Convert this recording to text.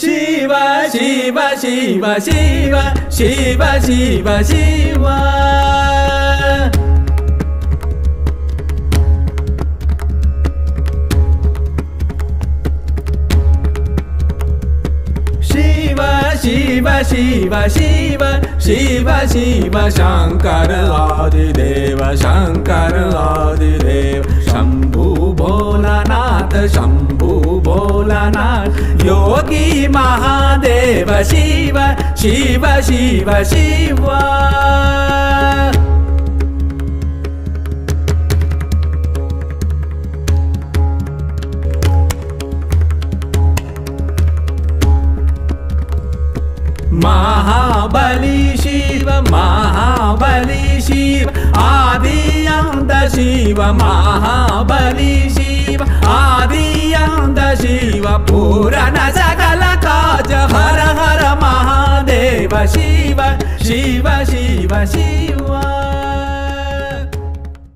Shiva Shiva Shiva Shiva Shiva Shiva Shiva Shiva Shiva Shiva Shiva Shiva Shiva Shankar आदिदेव Shankar आदिदेव Shambhu Bholanath Shambhu Bholanath Mahadev Shiva Shiva Shiva Shiva. Mahabali Shiva Mahabali Shiva आदियन्त Shiva Mahabali Shiva आदियन्त Shiva Puran Mahadev Shiva Shiva Shiva Shiva